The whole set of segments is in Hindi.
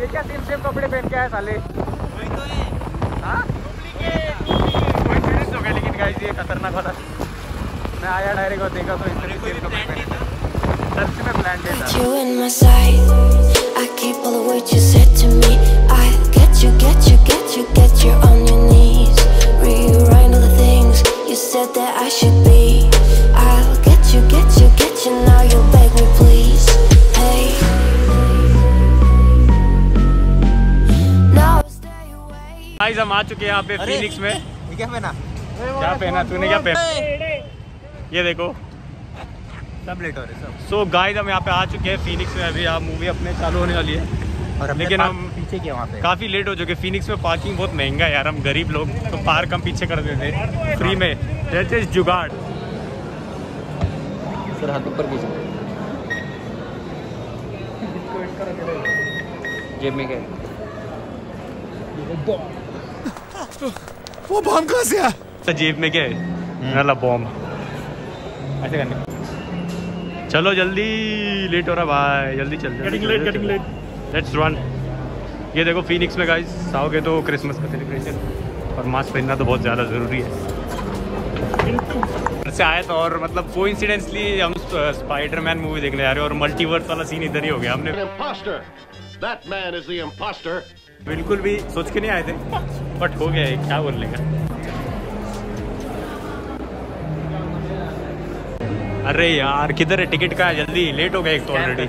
ये क्या तीन सेम कपड़े पहन के आए साले? हाँ? लेकिन गाइस ये खतरनाक वाला। मैं आया डायरेक्ट और देखा तो इतने सेम कपड़े पहने। सच गाइस हम आ चुके हैं यहाँ पे फिनिक्स में। क्या पहना? क्या पहना तूने? क्या पहना? ये देखो। सब लेट हो रहे सब। सो गाइस हम यहाँ पे आ चुके हैं फिनिक्स में। अभी आप मूवी अपने चालू होने वाली है। और लेकिन हम- पीछे किया वहाँ पे। काफ़ी लेट हो चुके फिनिक्स में पार्किंग बहुत महँगा है यार हम गरीब लोग तो पार्क हम पीछे कर देते हैं। फ्री में। जुगाड़। सर हाथ ऊपर कीजिए जेब में क्या है? वो बम कहाँ से आया? तो जेब में क्या है? नाला बॉम्ब ऐसे करने। चलो जल्दी लेट हो रहा भाई। जल्दी चल Getting late, getting late. Let's run ये देखो फिनिक्स में गाइस आओगे तो क्रिसमस का सेलिब्रेशन और मास्क पहनना तो बहुत ज़्यादा ज़रूरी है। से आए तो और मतलब को हम स्पाइडरमैन मूवी देखने जा रहे हैं और मल्टीवर्स वाला सीन इधर ही हो गया हमने. बिल्कुल भी सोच के नहीं आए थे। बट हो गया क्या बोल लेगा अरे यार किधर है? टिकट का जल्दी। लेट हो गया एक तो ऑलरेडी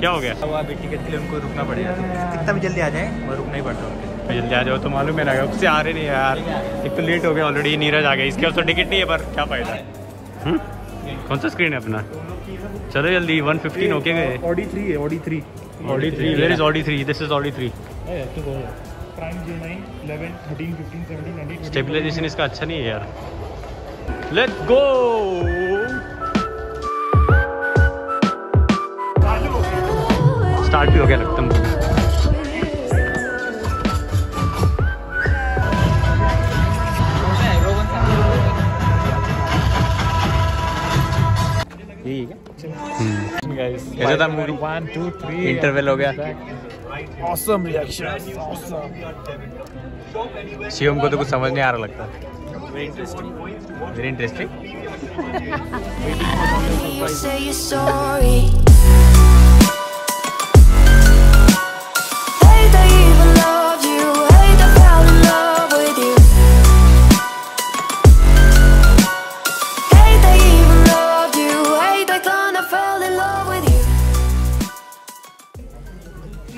क्या हो गया? अब अभी टिकट के लिए उनको रुकना पड़ेगा। कितना भी जल्दी आ जाए वो रुकना ही पड़ता है जल्दी आ जाओ तो मालूम है ना उससे आ रहे नहीं यार। एक तो लेट हो गया ऑलरेडी नीरज आ गया। इसके अब तो टिकट नहीं है पर क्या फ़ायदा? हम्म? कौन सा स्क्रीन है अपना? चलो जल्दी 115 होके गए। ऑडी थ्री है Audi three Audi three where is Audi three this is Audi three prime J nine eleven thirteen fifteen seventeen nineteen stabilization इसका अच्छा नहीं है यार लेट गो स्टार्ट भी हो गया लगता है कैसा था मूवी इंटरवल हो गया ऑसम रिएक्शन शिवम को तो कुछ समझ नहीं आ रहा लगता वेरी इंटरेस्टिंग Say you're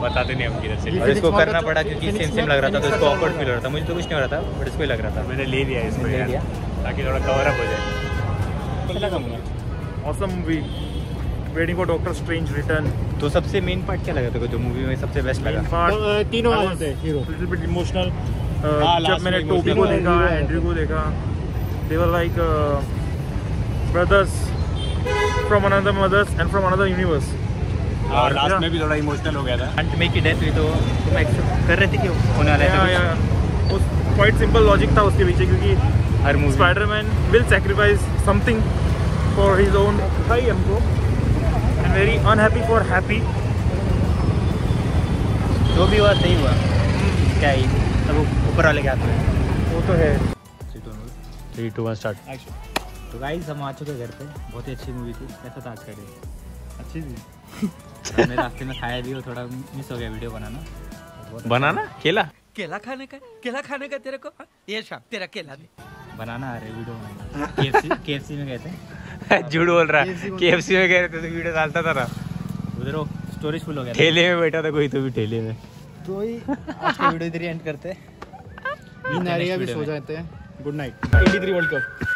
बताते नहीं हम किधर से और इसको करना पड़ा तो- क्योंकि सेम सेम लग रहा था तो इसको का ऑकवर्ड फील हो रहा था मुझे तो कुछ नहीं हो रहा था बट इसको ही लग रहा था मैंने ले लिया इसको ले यार लिया? ताकि थोड़ा कवर अप हो जाए अच्छा awesome movie. Waiting for Doctor Strange return. तो सबसे मेन पार्ट क्या लगा तेरे को जो मूवी में सबसे बेस्ट लगा. तो, तीनों थे हीरो emotional. Uh, हाँ, जब मैंने emotional को। देखा एंड्रयू को देखा were like uh, brothers from another mothers and from another universe. और लास्ट में भी थोड़ा इमोशनल हो गया था। अंत में की डेथ हुई तो तुम एक्सेप्ट कर रहे थे कि होने वाला है उस quite simple logic था उसके पीछे क्योंकि हर movie will sacrifice something for his own I am bro and very unhappy for happy. जो भी हुआ सही हुआ। क्या ही सब ऊपर वाले के हाथ में। वो तो है। थ्री टू वन स्टार्ट तो गाइस हम आ चुके घर पे। बहुत ही अच्छी मूवी थी। कैसा था आज का डे अच्छी थी। हमने रास्ते में खाया भी और थोड़ा मिस हो गया वीडियो बनाना। बनाना? केला? केला खाने का केला खाने का तेरे को हाँ? ये शाम तेरा केला दे। बनाना आ रहे वीडियो बनाना। केएफसी केएफसी में गए थे झूठ बोल रहा है। केएफसी में गए थे तो वीडियो डालता था ना। उधर वो स्टोरेज फुल हो गया ठेले में बैठा था कोई तो भी ठेले में। तो ही आज का वीडियो इधर ही एंड करते हैं। है। next सो जाते हैं। Good night 23 world cup